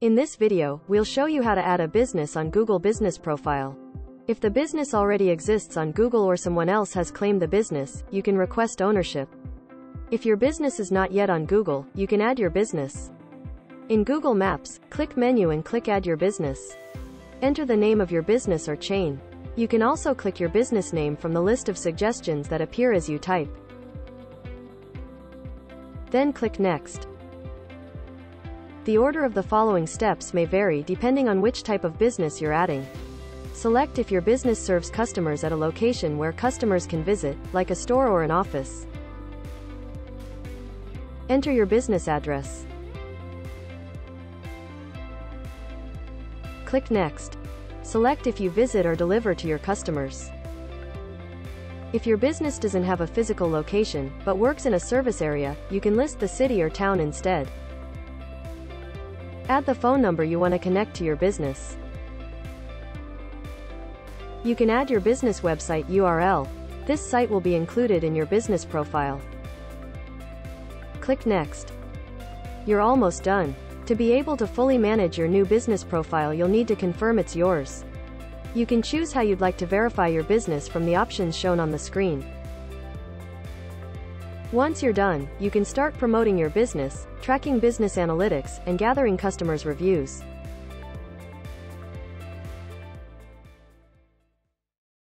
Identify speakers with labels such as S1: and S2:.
S1: In this video, we'll show you how to add a business on Google Business Profile. If the business already exists on Google or someone else has claimed the business, you can request ownership. If your business is not yet on Google, you can add your business. In Google Maps, click Menu and click Add Your Business. Enter the name of your business or chain. You can also click your business name from the list of suggestions that appear as you type. Then click Next. The order of the following steps may vary depending on which type of business you're adding. Select if your business serves customers at a location where customers can visit, like a store or an office. Enter your business address. Click Next. Select if you visit or deliver to your customers. If your business doesn't have a physical location, but works in a service area, you can list the city or town instead. Add the phone number you want to connect to your business. You can add your business website URL. This site will be included in your business profile. Click Next. You're almost done. To be able to fully manage your new business profile you'll need to confirm it's yours. You can choose how you'd like to verify your business from the options shown on the screen. Once you're done, you can start promoting your business, tracking business analytics, and gathering customers' reviews.